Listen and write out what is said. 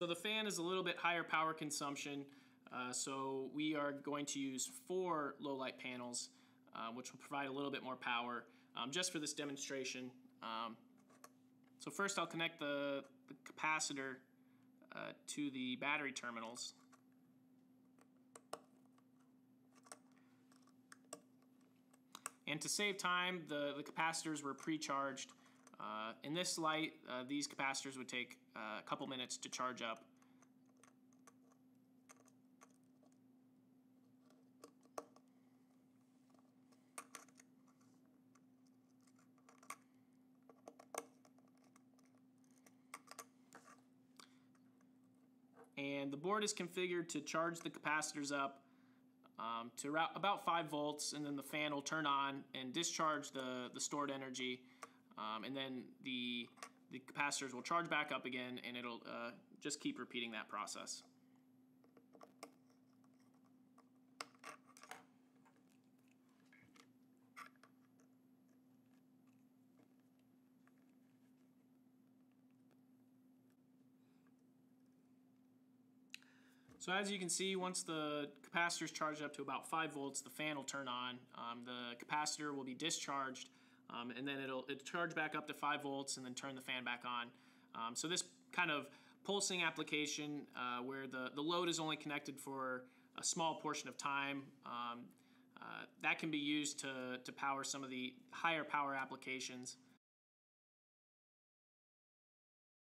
So the fan is a little bit higher power consumption, uh, so we are going to use four low light panels, uh, which will provide a little bit more power um, just for this demonstration. Um, so first I'll connect the, the capacitor uh, to the battery terminals. And to save time, the, the capacitors were pre-charged. Uh, in this light, uh, these capacitors would take uh, a couple minutes to charge up. And the board is configured to charge the capacitors up um, to about 5 volts, and then the fan will turn on and discharge the, the stored energy. Um, and then the, the capacitors will charge back up again, and it'll uh, just keep repeating that process. So as you can see, once the capacitor is charged up to about 5 volts, the fan will turn on. Um, the capacitor will be discharged, um, and then it'll, it'll charge back up to 5 volts and then turn the fan back on. Um, so this kind of pulsing application uh, where the, the load is only connected for a small portion of time, um, uh, that can be used to, to power some of the higher power applications.